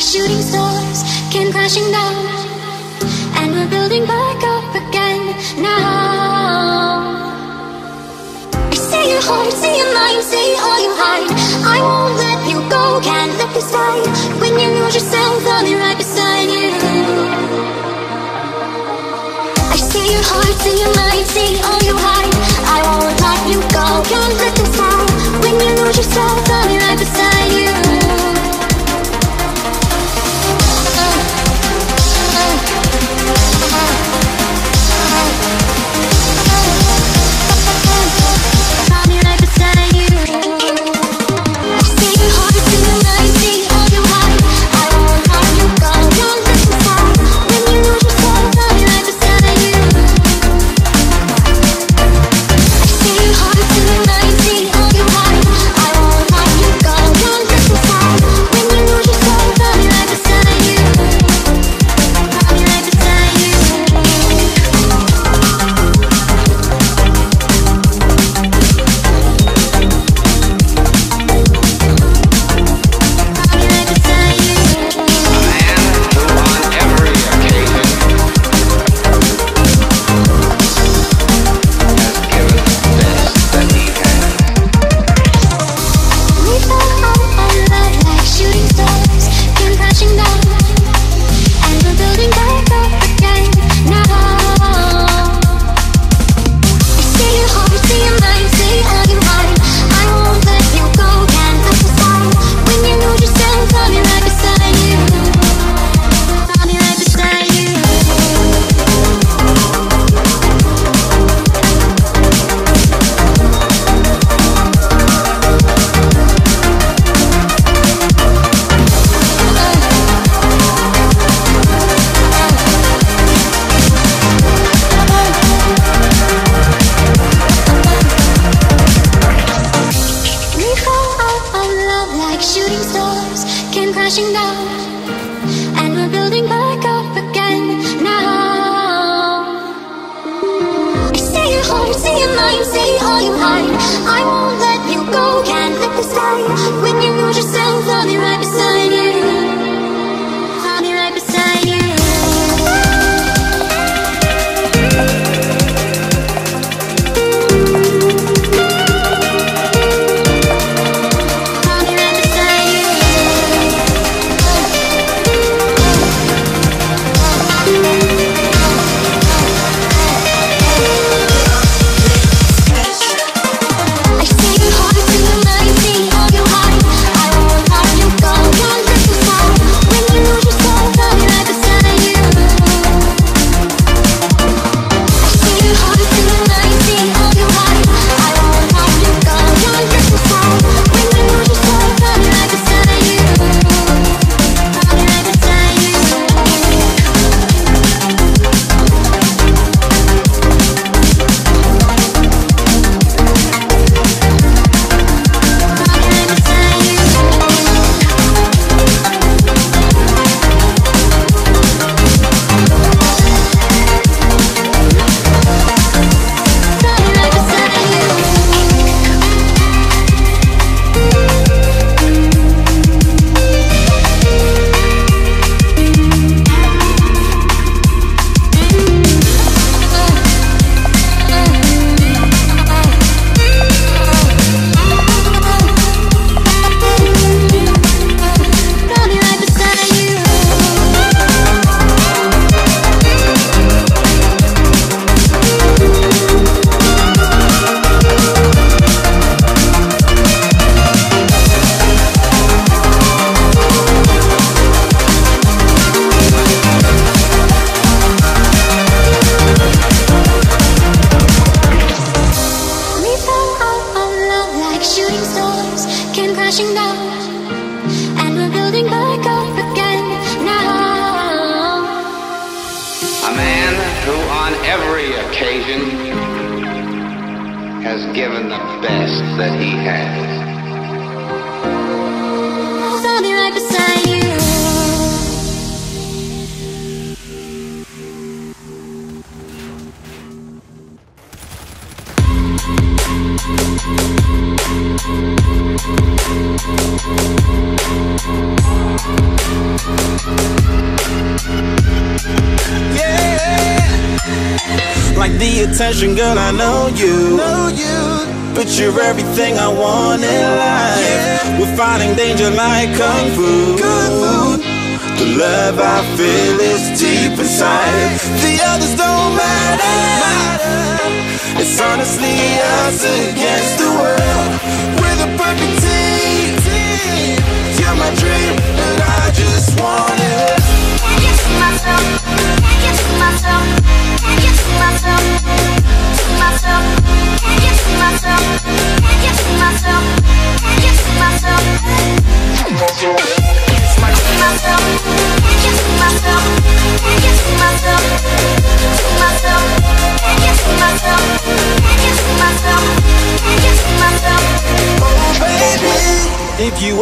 like shooting stars came crashing down, and we're building back up again now. I see your heart, see your mind, see all you hide. I won't let you go, can't let this die. When you lose yourself, I'll be right beside you. I see your heart, see your mind, see all you hide. I won't let you go, can't let this die. When you lose yourself, I, I crashing down And we're building back up again now. A man who on every occasion Has given the best that he has. I'll beside you. Confession, girl, I know you. Know you. But you're everything I want in life. Yeah. We're fighting danger like kung fu. Kung fu. The love I feel is deep inside. The others don't matter. It's honestly us against the world. We're the perfect